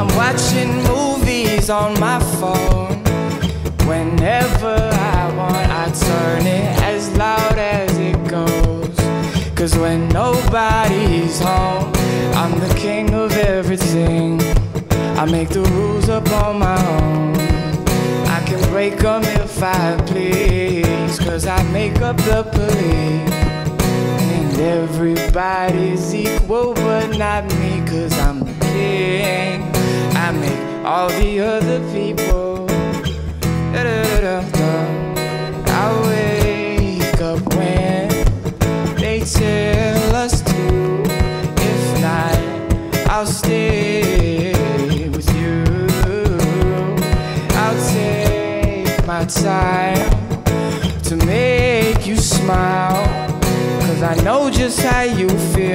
I'm watching movies on my phone. Whenever I want, I turn it as loud as it goes. Cause when nobody's home, I'm the king of everything. I make the rules up on my own. I can break them if I please. Cause I make up the police. And everybody's equal, but not me, cause I'm the king. All the other people. Da-da-da-da-da. I wake up when they tell us to. If not, I'll stay with you. I'll take my time to make you smile. Cause I know just how you feel